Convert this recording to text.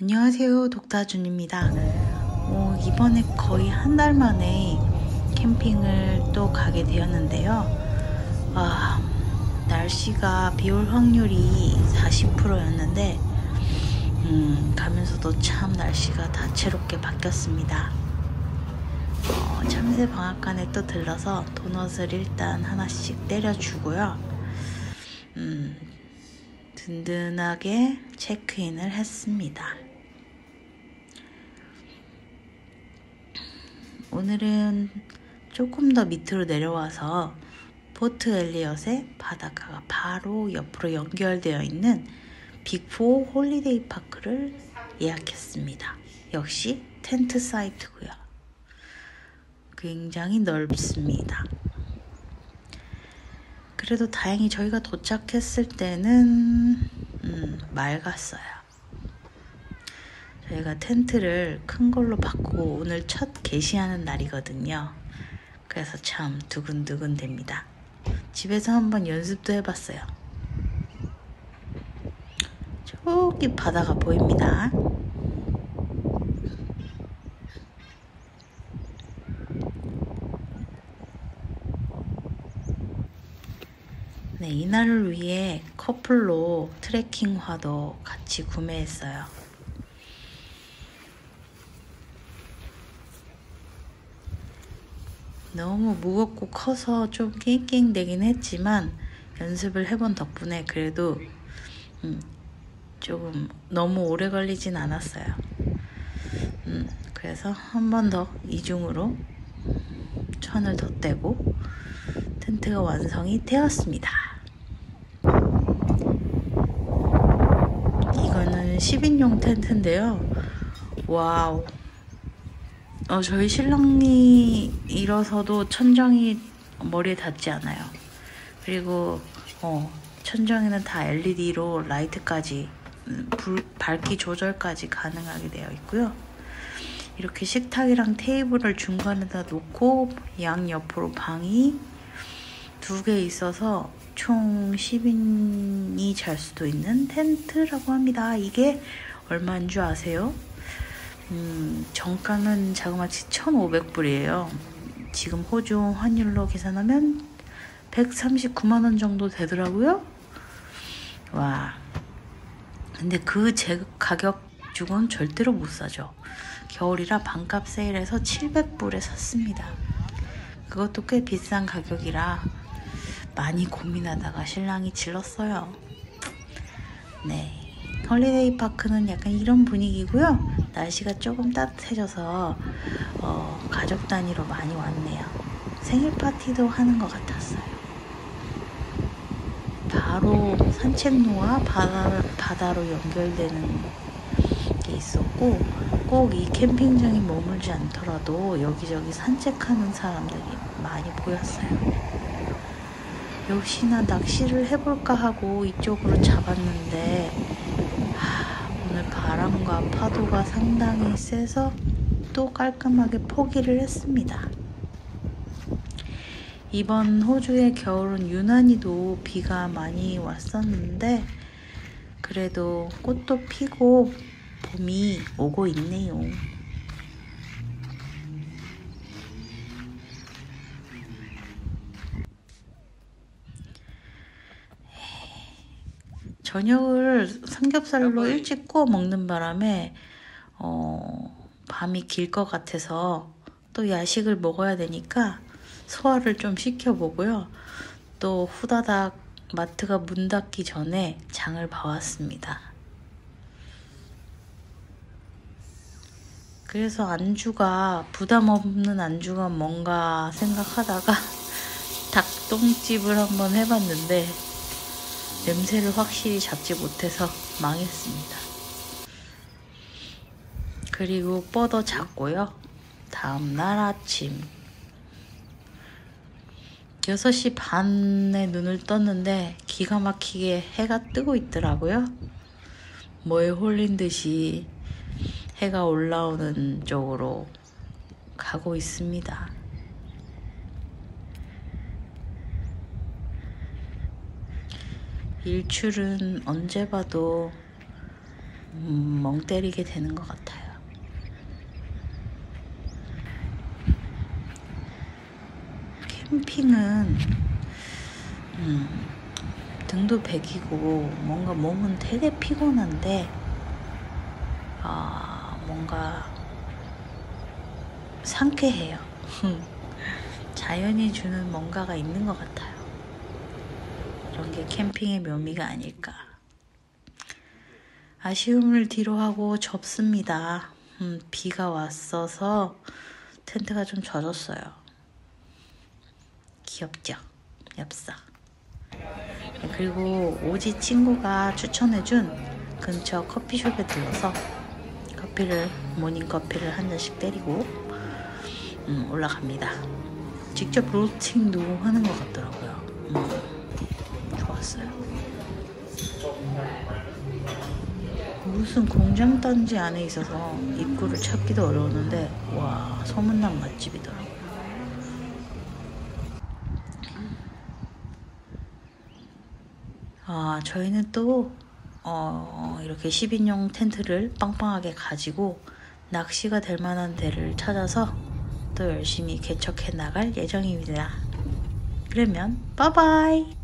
안녕하세요. 독다준입니다. 어, 이번에 거의 한 달 만에 캠핑을 또 가게 되었는데요. 아, 날씨가 비올 확률이 40%였는데 음, 가면서도 참 날씨가 다채롭게 바뀌었습니다. 어, 참새 방앗간에 또 들러서 도넛을 일단 하나씩 때려주고요. 음, 든든하게 체크인을 했습니다. 오늘은 조금 더 밑으로 내려와서 포트 엘리엇의 바닷가가 바로 옆으로 연결되어 있는 BIG4 Holiday Park를 예약했습니다. 역시 텐트 사이트고요. 굉장히 넓습니다. 그래도 다행히 저희가 도착했을 때는 음, 맑았어요. 저희가 텐트를 큰 걸로 바꾸고 오늘 첫 개시하는 날이거든요. 그래서 참 두근두근 됩니다. 집에서 한번 연습도 해봤어요. 저기 바다가 보입니다. 네, 이날을 위해 커플로 트레킹화도 같이 구매했어요. 너무 무겁고 커서 좀 낑낑대긴 했지만 연습을 해본 덕분에 그래도 음, 조금 너무 오래 걸리진 않았어요. 음, 그래서 한 번 더 이중으로 천을 덧대고 텐트가 완성이 되었습니다. 이거는 10인용 텐트인데요. wow. 어, 저희 신랑이 일어서도 천정이 머리에 닿지 않아요. 그리고 어, 천정에는 다 LED로 라이트까지 음, 불, 밝기 조절까지 가능하게 되어 있고요. 이렇게 식탁이랑 테이블을 중간에다 놓고 양 옆으로 방이 두 개 있어서 총 10인이 잘 수도 있는 텐트라고 합니다. 이게 얼마인 줄 아세요? 음, 정가는 자그마치 1,500불이에요. 지금 호주 환율로 계산하면 139만원 정도 되더라고요. 와. 근데 그 제 가격 주고는 절대로 못 사죠. 겨울이라 반값 세일해서 700불에 샀습니다. 그것도 꽤 비싼 가격이라 많이 고민하다가 신랑이 질렀어요. 네. 헐리데이 파크는 약간 이런 분위기고요. 날씨가 조금 따뜻해져서 어, 가족 단위로 많이 왔네요. 생일 파티도 하는 것 같았어요. 바로 산책로와 바다, 바다로 연결되는 게 있었고 꼭 이 캠핑장에 머물지 않더라도 여기저기 산책하는 사람들이 많이 보였어요. 역시나 낚시를 해볼까 하고 이쪽으로 잡았는데 하, 오늘 바람과 파도가 상당히 세서 또 깔끔하게 포기를 했습니다. 이번 호주의 겨울은 유난히도 비가 많이 왔었는데 그래도 꽃도 피고 봄이 오고 있네요. 저녁을 삼겹살로 일찍 구워 먹는 바람에 어, 밤이 길 것 같아서 또 야식을 먹어야 되니까 소화를 좀 시켜보고요. 또 후다닥 마트가 문 닫기 전에 장을 봐왔습니다. 그래서 안주가 부담 없는 안주가 뭔가 생각하다가 닭똥집을 한번 해봤는데 냄새를 확실히 잡지 못해서 망했습니다. 그리고 뻗어 잤고요. 다음날 아침 6시 반에 눈을 떴는데 기가 막히게 해가 뜨고 있더라고요. 뭐에 홀린 듯이 해가 올라오는 쪽으로 가고 있습니다. 일출은 언제 봐도 음, 멍 때리게 되는 것 같아요. 캠핑은 음, 등도 백이고 뭔가 몸은 되게 피곤한데 아 뭔가 상쾌해요. 자연이 주는 뭔가가 있는 것 같아요. 이런 게 캠핑의 묘미가 아닐까. 아쉬움을 뒤로 하고 접습니다. 음, 비가 왔어서 텐트가 좀 젖었어요. 귀엽죠? 엽사. 네, 그리고 오지 친구가 추천해준 근처 커피숍에 들러서 커피를 모닝 커피를 한 잔씩 때리고 음, 올라갑니다. 직접 로스팅도 하는 것 같더라고요. 음, 좋았어요. 무슨 공장 단지 안에 있어서 입구를 찾기도 어려웠는데 와 소문난 맛집이더라고요. 아 저희는 또 어, 이렇게 10인용 텐트를 빵빵하게 가지고 낚시가 될 만한 데를 찾아서 또 열심히 개척해 나갈 예정입니다. 그러면 빠바이